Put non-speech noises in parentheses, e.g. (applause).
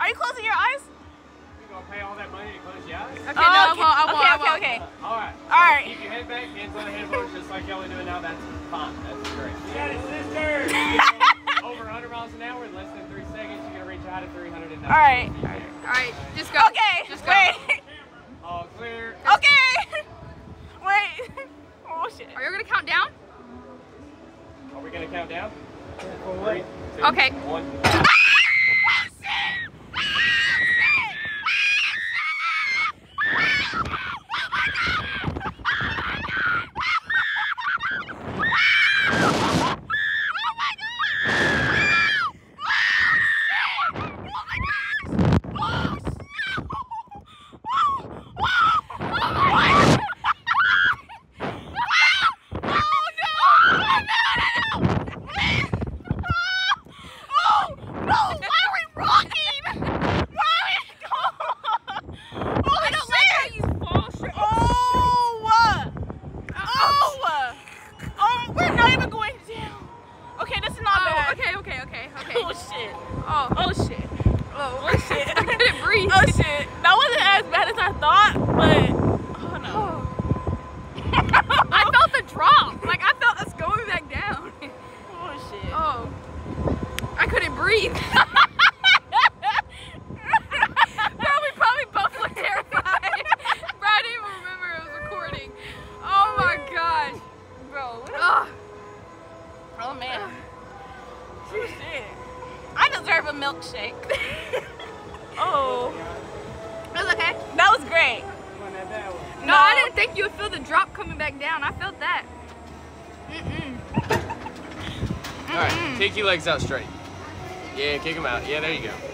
Are you closing your eyes? You gonna pay all that money to close your eyes? Okay, oh, no, okay. I won't, I won't, okay, okay, okay. All right. All so right. Keep your head back, hands on the headboard, just like y'all are doing now. That's fine. That's great. You got it, sister. (laughs) Over 100 miles an hour in less than three seconds, you're gonna reach out of 390. All right. All right. All right. Just go. Okay. Just go. Wait. All clear. Okay. (laughs) Wait. Oh shit. Are you gonna count down? Are we gonna count down? Three, two, okay. One. (laughs) shit. Oh, Oh shit. oh, Oh shit. I couldn't (laughs) breathe. Oh shit. That wasn't as bad as I thought, but oh no. Oh. (laughs) I felt the drop. Like I felt us going back down. Oh shit. Oh, I couldn't breathe. (laughs) Bro, we probably both looked terrified. Bro, I didn't even remember it was recording. Oh my gosh. Bro. Oh man. Oh shit. I deserve a milkshake. (laughs) oh. That's okay. That was great. No, I didn't think you would feel the drop coming back down. I felt that. Mm-mm. All right, take your legs out straight. Yeah, kick them out. Yeah, there you go. All right.